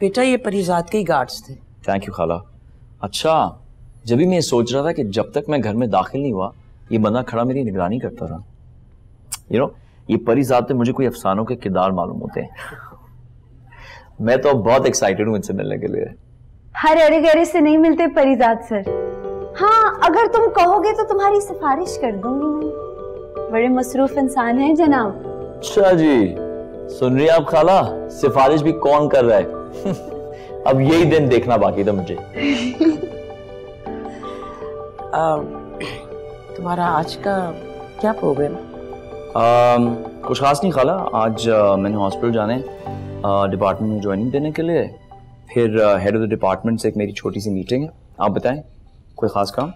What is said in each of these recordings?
बेटा ये परिजात के ही गार्ड्स थे। थैंक यू खाला। अच्छा जब भी मैं ये सोच रहा था कि जब तक मैं घर में दाखिल नहीं हुआ ये बंदा खड़ा मेरी निगरानी करता रहा। यू you नो know, ये परिजात पे मुझे कोई अफसानों के किरदार मालूम होते हैं। मैं तो बहुत एक्साइटेड हूँ इनसे मिलने के लिए। हर अरे गहरे से नहीं मिलते परिजात सर। हाँ अगर तुम कहोगे तो तुम्हारी सिफारिश कर दूँगी मैं। बड़े मसरूफ इंसान हैं जनाब। अच्छा जी सुन रही आप खाला? सिफारिश भी कौन कर रहा है? अब यही दिन देखना बाकी था मुझे। आ, तुम्हारा आज का क्या प्रोग्राम um, कुछ खास नहीं खाला। आज uh, मैंने हॉस्पिटल जाने डिपार्टमेंट में ज्वाइनिंग देने के लिए। फिर हेड ऑफ़ द डिपार्टमेंट से एक मेरी छोटी सी मीटिंग है। आप बताएँ कोई खास काम?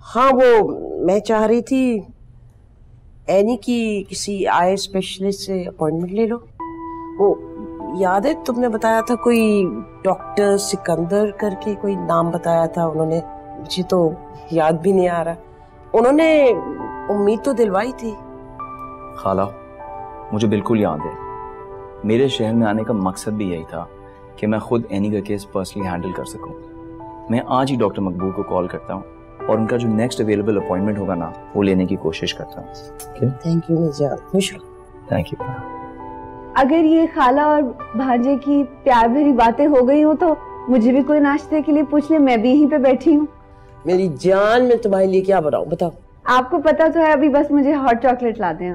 हाँ वो मैं चाह रही थी एनी की किसी आई स्पेशलिस्ट से अपॉइंटमेंट ले लो। वो याद है तुमने बताया था कोई डॉक्टर सिकंदर करके कोई नाम बताया था उन्होंने? मुझे तो याद भी नहीं आ रहा। उन्होंने उम्मीद तो दिलवाई थी। खाला मुझे बिल्कुल याद है। मेरे शहर में आने का मकसद भी यही था कि मैं खुद एनी का केस पर्सनली हैंडल कर सकूँ। मैं आज ही डॉक्टर मकबूल को कॉल करता हूँ और उनका जो नेक्स्ट अवेलेबल अपॉइंटमेंट होगा ना वो लेने की कोशिश करता हूँ। थैंक यू थैंक यू अगर ये खाला और भांजे की प्यार भरी बातें हो गई हो तो मुझे भी कोई नाश्ते के लिए पूछ ले मैं भी यहीं पे बैठी हूँ। मेरी जान में तुम्हारे लिए क्या बनाऊँ बताओ। आपको पता तो है अभी बस मुझे हॉट चॉकलेट ला दें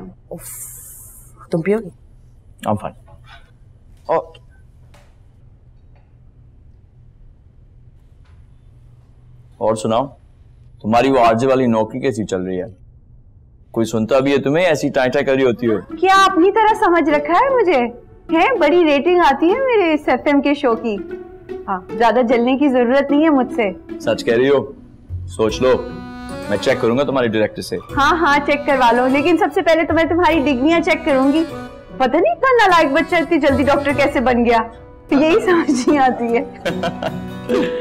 तुम पियोगे? I'm fine. ओके और सुनाओ तुम्हारी वो आरजे वाली नौकरी कैसी चल रही है? कोई सुनता भी है तुम्हें? ऐसी टाई कर होती हो। क्या अपनी तरह समझ रखा है मुझे? है बड़ी रेटिंग आती है मेरे इस एफ़ के शो की। हाँ ज़्यादा जलने की ज़रूरत नहीं है मुझसे। सच कह रही हो? सोच लो। मैं चेक करूँगा तुम्हारे डायरेक्टर से। हाँ हाँ चेक करवा लो। लेकिन सबसे पहले तो मैं तुम्हारी डिग्रियाँ चेक करूँगी। पता नहीं इतना नालायक बच्चा इतनी जल्दी डॉक्टर कैसे बन गया? यही समझ नहीं आती है।